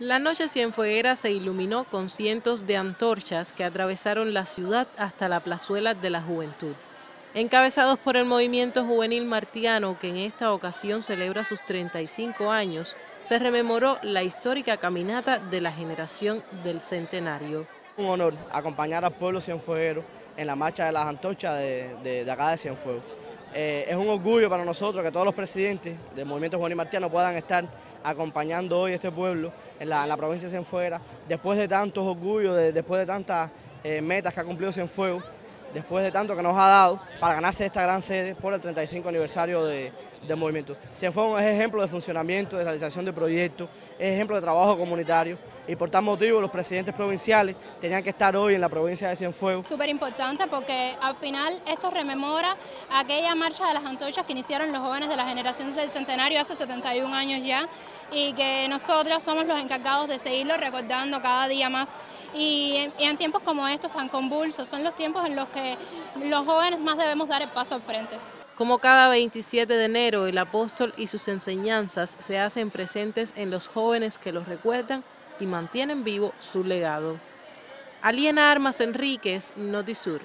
La noche cienfueguera se iluminó con cientos de antorchas que atravesaron la ciudad hasta la plazuela de la juventud. Encabezados por el movimiento juvenil martiano, que en esta ocasión celebra sus 35 años, se rememoró la histórica caminata de la generación del centenario. Un honor acompañar al pueblo cienfueguero en la marcha de las antorchas de, acá de Cienfuegos. Eh, es un orgullo para nosotros que todos los presidentes del movimiento juvenil martiano puedan estar acompañando hoy este pueblo en la, provincia de Cienfuegos, después de tantos orgullos, después de tantas eh, metas que ha cumplido Cienfuegos, después de tanto que nos ha dado para ganarse esta gran sede por el 35 aniversario del movimiento. Cienfuegos es ejemplo de funcionamiento, de realización de proyectos, es ejemplo de trabajo comunitario y por tal motivo los presidentes provinciales tenían que estar hoy en la provincia de Cienfuegos. Súper importante porque al final esto rememora aquella marcha de las antorchas que iniciaron los jóvenes de la generación del centenario hace 71 años ya y que nosotros somos los encargados de seguirlo recordando cada día más. Y en, tiempos como estos tan convulsos, son los tiempos en los que los jóvenes más debemos dar el paso al frente. Como cada 27 de enero, el apóstol y sus enseñanzas se hacen presentes en los jóvenes que los recuerdan y mantienen vivo su legado. Aliena Armas Enríquez, Notisur.